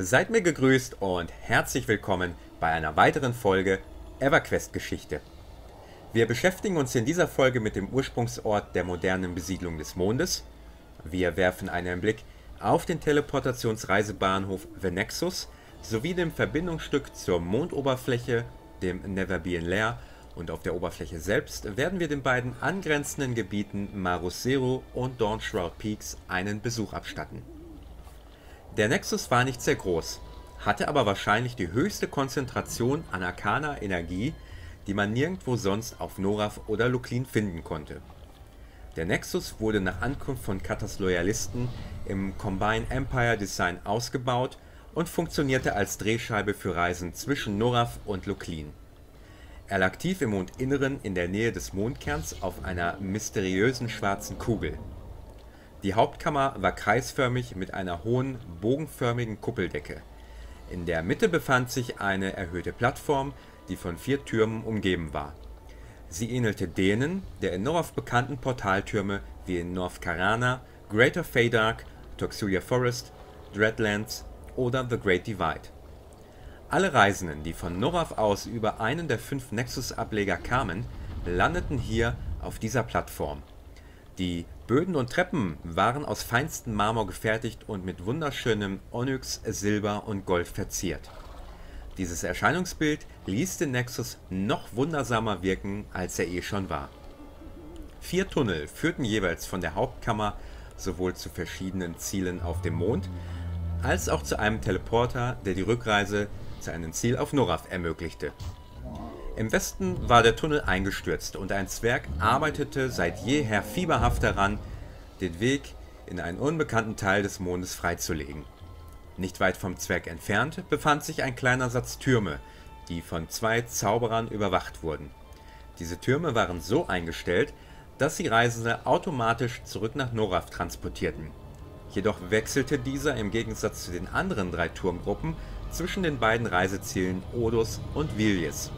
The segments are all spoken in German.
Seid mir gegrüßt und herzlich willkommen bei einer weiteren Folge EverQuest Geschichte. Wir beschäftigen uns in dieser Folge mit dem Ursprungsort der modernen Besiedlung des Mondes. Wir werfen einen Blick auf den Teleportationsreisebahnhof The Nexus sowie dem Verbindungsstück zur Mondoberfläche, dem Never Be in Lair und auf der Oberfläche selbst werden wir den beiden angrenzenden Gebieten Marus Zero und Dawnshroud Peaks einen Besuch abstatten. Der Nexus war nicht sehr groß, hatte aber wahrscheinlich die höchste Konzentration an arkaner Energie, die man nirgendwo sonst auf Norath oder Luklin finden konnte. Der Nexus wurde nach Ankunft von Katas Loyalisten im Combine Empire Design ausgebaut und funktionierte als Drehscheibe für Reisen zwischen Norath und Luklin. Er lag tief im Mondinneren in der Nähe des Mondkerns auf einer mysteriösen schwarzen Kugel die Hauptkammer war kreisförmig mit einer hohen, bogenförmigen Kuppeldecke. In der Mitte befand sich eine erhöhte Plattform, die von vier Türmen umgeben war. Sie ähnelte denen der in Norath bekannten Portaltürme wie in North Carana, Greater Feydark, Toxulia Forest, Dreadlands oder The Great Divide. Alle Reisenden, die von Norath aus über einen der fünf Nexus-Ableger kamen, landeten hier auf dieser Plattform. Die Böden und Treppen waren aus feinstem Marmor gefertigt und mit wunderschönem Onyx, Silber und Gold verziert. Dieses Erscheinungsbild ließ den Nexus noch wundersamer wirken, als er eh schon war. Vier Tunnel führten jeweils von der Hauptkammer sowohl zu verschiedenen Zielen auf dem Mond, als auch zu einem Teleporter, der die Rückreise zu einem Ziel auf Norath ermöglichte im Westen war der Tunnel eingestürzt und ein Zwerg arbeitete seit jeher fieberhaft daran, den Weg in einen unbekannten Teil des Mondes freizulegen. Nicht weit vom Zwerg entfernt befand sich ein kleiner Satz Türme, die von zwei Zauberern überwacht wurden. Diese Türme waren so eingestellt, dass sie Reisende automatisch zurück nach Norath transportierten. Jedoch wechselte dieser im Gegensatz zu den anderen drei Turmgruppen zwischen den beiden Reisezielen Odus und Villiers.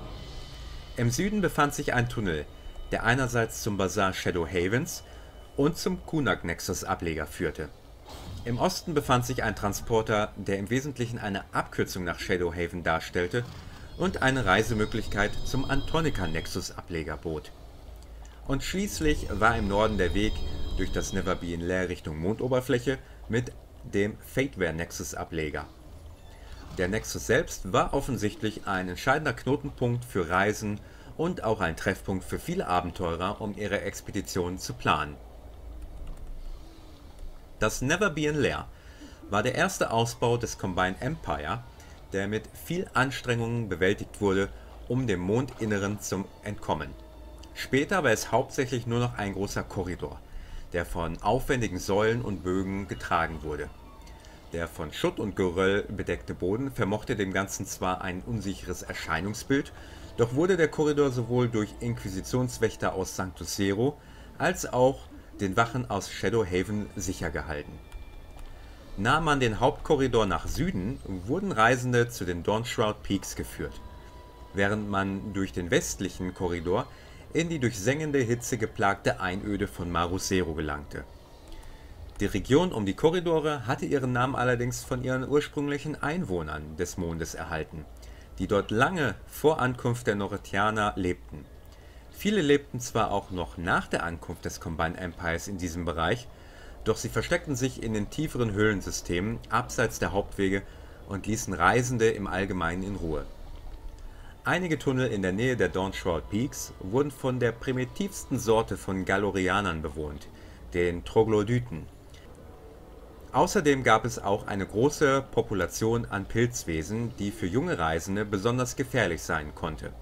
Im Süden befand sich ein Tunnel, der einerseits zum Basar Shadow Havens und zum Kunak-Nexus-Ableger führte. Im Osten befand sich ein Transporter, der im Wesentlichen eine Abkürzung nach Shadow Haven darstellte und eine Reisemöglichkeit zum Antonica-Nexus-Ableger bot. Und schließlich war im Norden der Weg durch das Never in Lair Richtung Mondoberfläche mit dem Fateware-Nexus-Ableger der Nexus selbst war offensichtlich ein entscheidender Knotenpunkt für Reisen und auch ein Treffpunkt für viele Abenteurer, um ihre Expeditionen zu planen. Das Never Be in Lair war der erste Ausbau des Combined Empire, der mit viel Anstrengungen bewältigt wurde, um dem Mondinneren zu entkommen. Später war es hauptsächlich nur noch ein großer Korridor, der von aufwendigen Säulen und Bögen getragen wurde der von Schutt und Geröll bedeckte Boden vermochte dem Ganzen zwar ein unsicheres Erscheinungsbild, doch wurde der Korridor sowohl durch Inquisitionswächter aus Sanctus Zero als auch den Wachen aus Shadow Haven sicher gehalten. Nahm man den Hauptkorridor nach Süden, wurden Reisende zu den Dawnshroud Peaks geführt, während man durch den westlichen Korridor in die durch sengende Hitze geplagte Einöde von Marusero gelangte die Region um die Korridore hatte ihren Namen allerdings von ihren ursprünglichen Einwohnern des Mondes erhalten, die dort lange vor Ankunft der Norethianer lebten. Viele lebten zwar auch noch nach der Ankunft des Combined Empires in diesem Bereich, doch sie versteckten sich in den tieferen Höhlensystemen abseits der Hauptwege und ließen Reisende im Allgemeinen in Ruhe. Einige Tunnel in der Nähe der Dawnshroud Peaks wurden von der primitivsten Sorte von Gallorianern bewohnt, den Troglodyten Außerdem gab es auch eine große Population an Pilzwesen, die für junge Reisende besonders gefährlich sein konnte.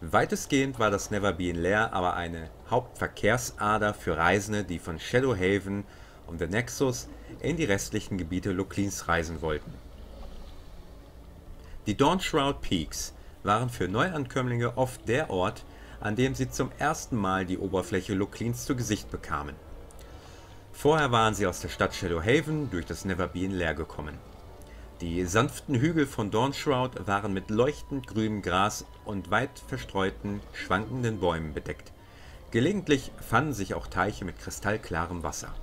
Weitestgehend war das Never Be in Lair aber eine Hauptverkehrsader für Reisende, die von Shadow Haven und The Nexus in die restlichen Gebiete Luklins reisen wollten. Die Dawnshroud Peaks waren für Neuankömmlinge oft der Ort, an dem sie zum ersten Mal die Oberfläche Luklins zu Gesicht bekamen Vorher waren sie aus der Stadt Shadowhaven durch das Neverbean leer gekommen. Die sanften Hügel von Dawnshroud waren mit leuchtend grünem Gras und weit verstreuten, schwankenden Bäumen bedeckt. Gelegentlich fanden sich auch Teiche mit kristallklarem Wasser.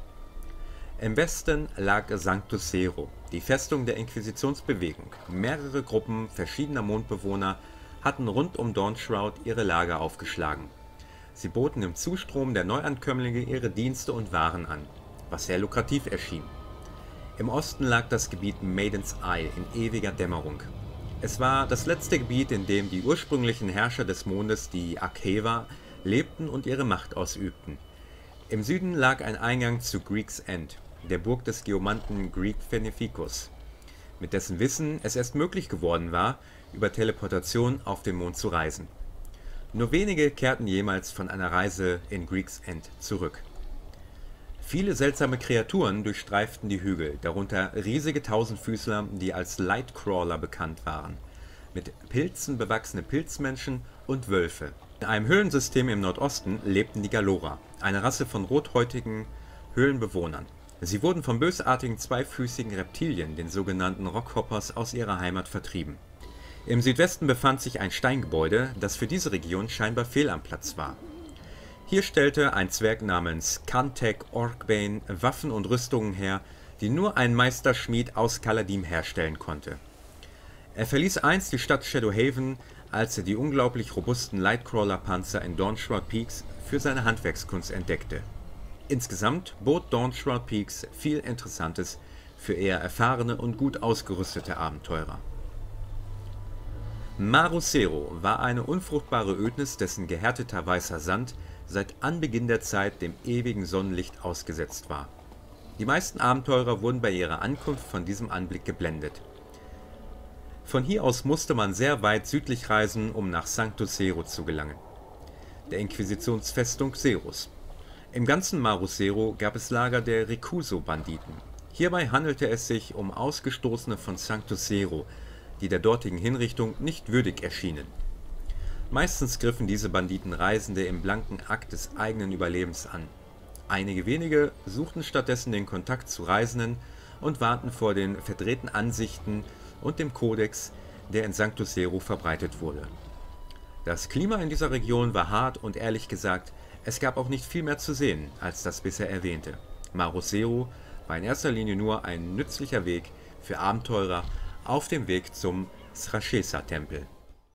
Im Westen lag Sanctus Zero, die Festung der Inquisitionsbewegung. Mehrere Gruppen verschiedener Mondbewohner hatten rund um Dawnshroud ihre Lager aufgeschlagen. Sie boten im Zustrom der Neuankömmlinge ihre Dienste und Waren an, was sehr lukrativ erschien. Im Osten lag das Gebiet Maiden's Eye in ewiger Dämmerung. Es war das letzte Gebiet, in dem die ursprünglichen Herrscher des Mondes, die Akeva, lebten und ihre Macht ausübten. Im Süden lag ein Eingang zu Greek's End, der Burg des Geomanten Greek Veneficus, mit dessen Wissen es erst möglich geworden war, über Teleportation auf den Mond zu reisen. Nur wenige kehrten jemals von einer Reise in Greek's End zurück. Viele seltsame Kreaturen durchstreiften die Hügel, darunter riesige Tausendfüßler, die als Lightcrawler bekannt waren, mit Pilzen bewachsene Pilzmenschen und Wölfe. In einem Höhlensystem im Nordosten lebten die Galora, eine Rasse von rothäutigen Höhlenbewohnern. Sie wurden von bösartigen zweifüßigen Reptilien, den sogenannten Rockhoppers, aus ihrer Heimat vertrieben im Südwesten befand sich ein Steingebäude, das für diese Region scheinbar fehl am Platz war. Hier stellte ein Zwerg namens Kantek Orkbane Waffen und Rüstungen her, die nur ein Meisterschmied aus Kaladim herstellen konnte. Er verließ einst die Stadt Shadowhaven, als er die unglaublich robusten Lightcrawler-Panzer in Dawnshroud Peaks für seine Handwerkskunst entdeckte. Insgesamt bot Dawnshroud Peaks viel Interessantes für eher erfahrene und gut ausgerüstete Abenteurer Marusero war eine unfruchtbare Ödnis, dessen gehärteter weißer Sand seit Anbeginn der Zeit dem ewigen Sonnenlicht ausgesetzt war. Die meisten Abenteurer wurden bei ihrer Ankunft von diesem Anblick geblendet. Von hier aus musste man sehr weit südlich reisen, um nach Sanctus Sero zu gelangen, der Inquisitionsfestung Serus. Im ganzen Marusero gab es Lager der Recuso-Banditen. Hierbei handelte es sich um Ausgestoßene von Sanctus Sero, die der dortigen Hinrichtung nicht würdig erschienen. Meistens griffen diese Banditen Reisende im blanken Akt des eigenen Überlebens an. Einige wenige suchten stattdessen den Kontakt zu Reisenden und warnten vor den verdrehten Ansichten und dem Kodex, der in Sanctus Zero verbreitet wurde. Das Klima in dieser Region war hart und ehrlich gesagt, es gab auch nicht viel mehr zu sehen als das bisher erwähnte. Marosero war in erster Linie nur ein nützlicher Weg für Abenteurer auf dem Weg zum Srachesa-Tempel